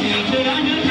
Thank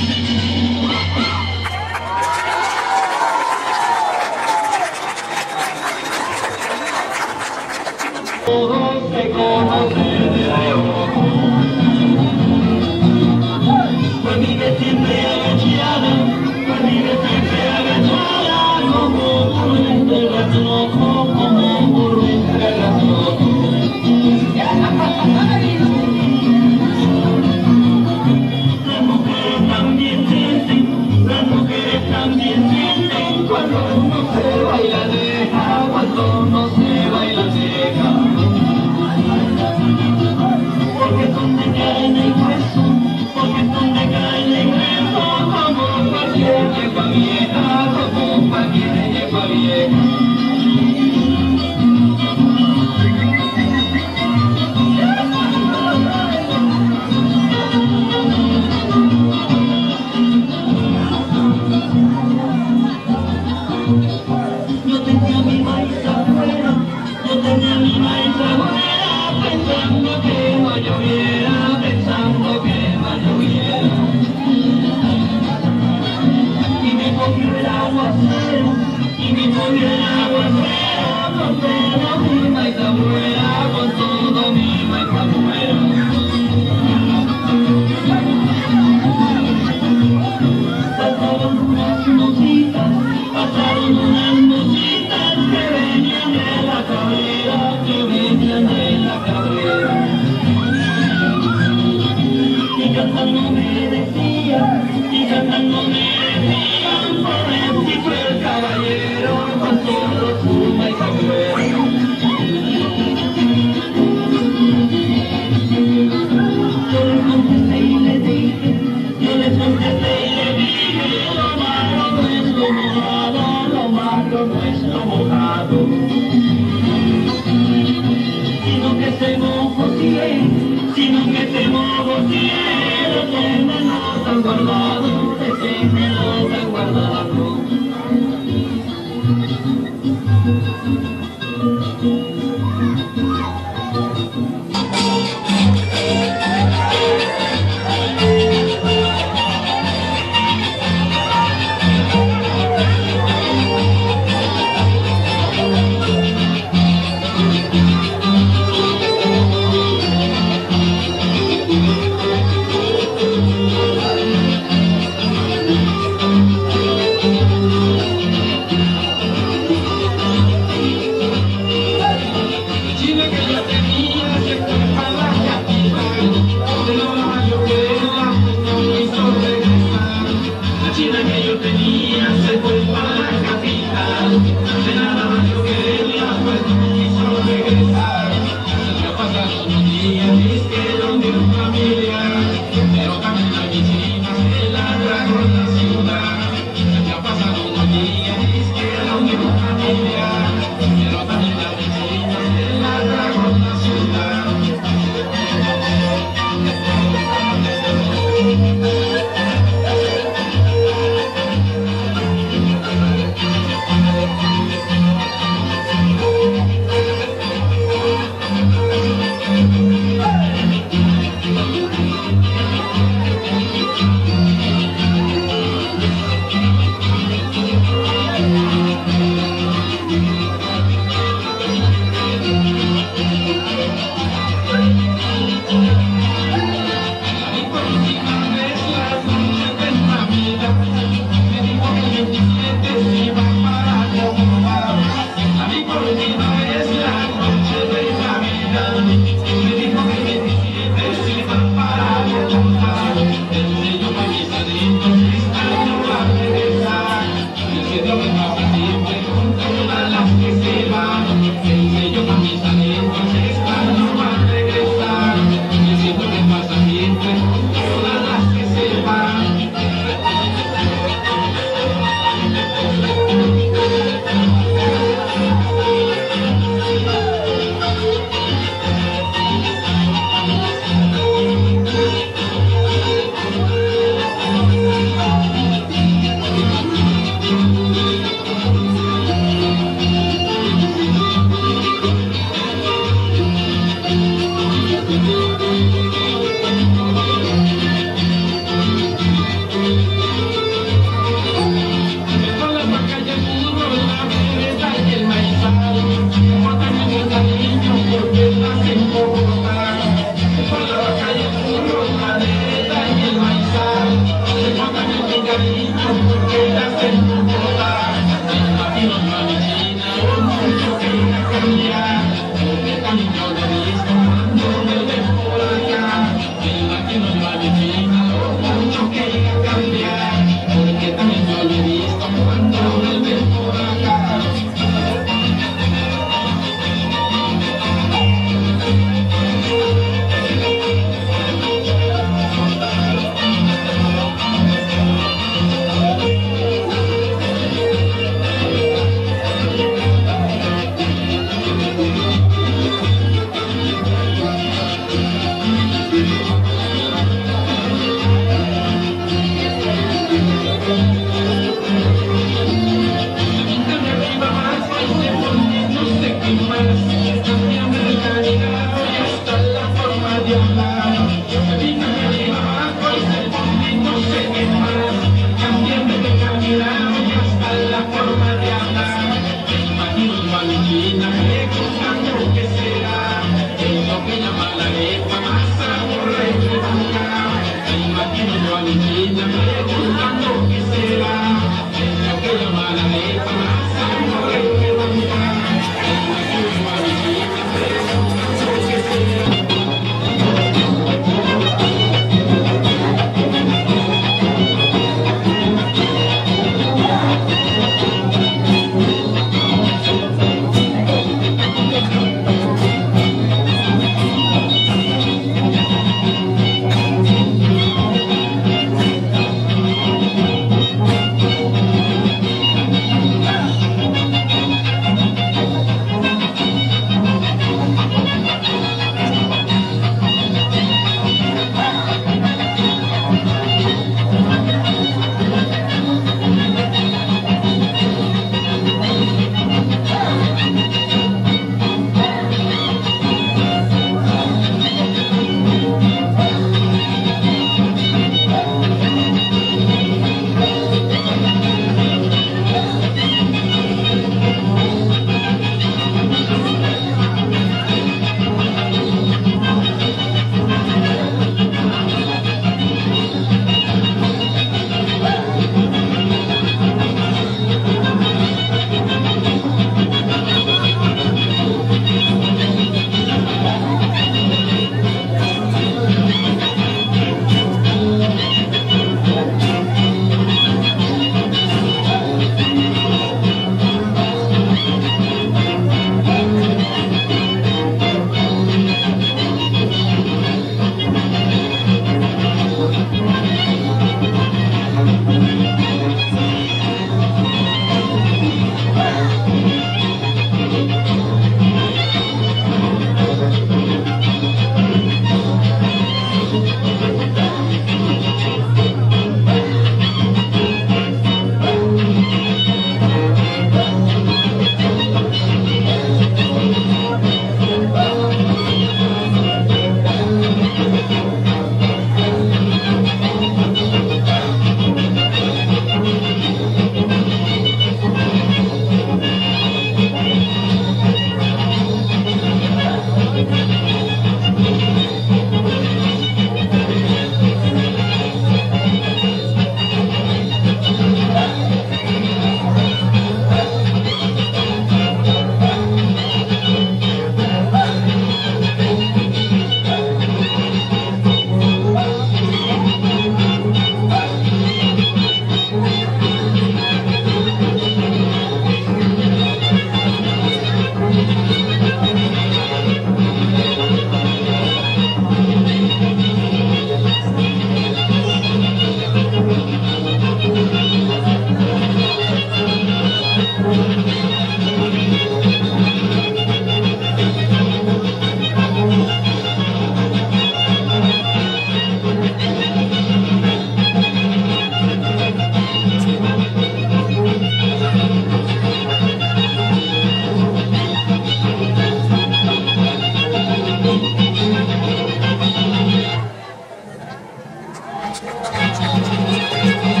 Es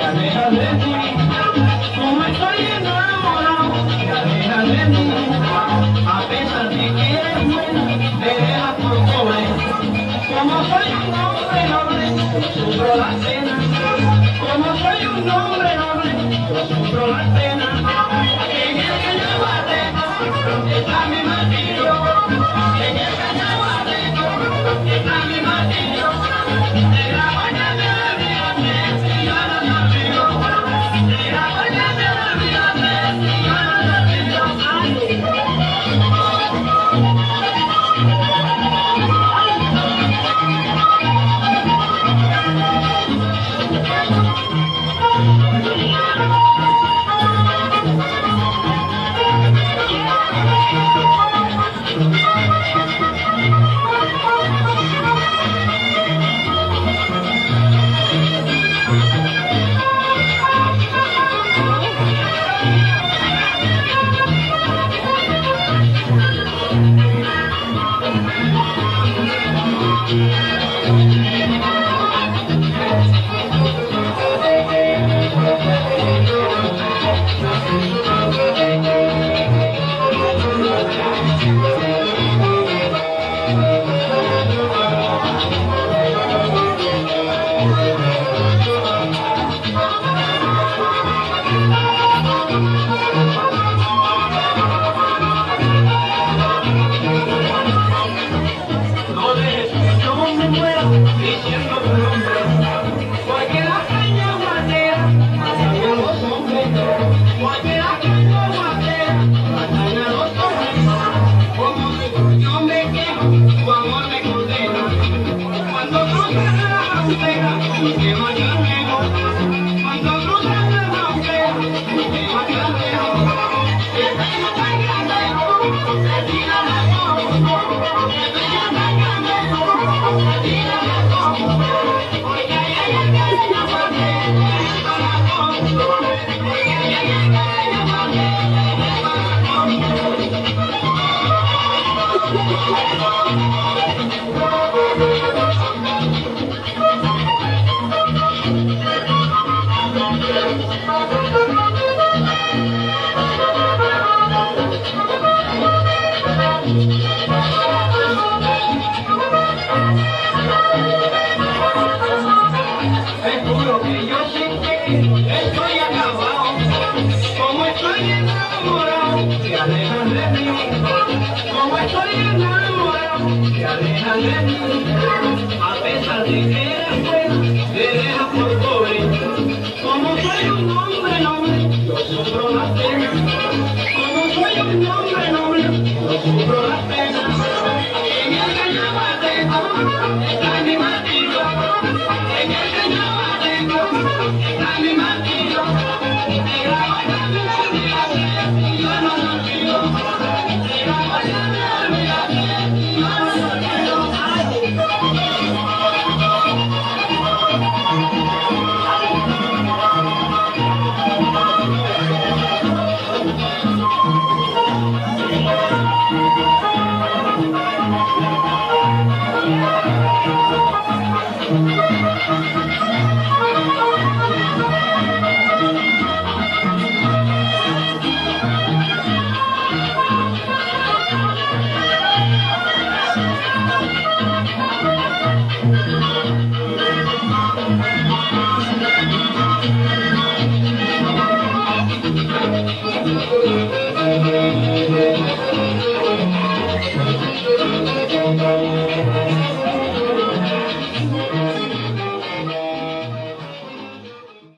enamorado, te Thank you.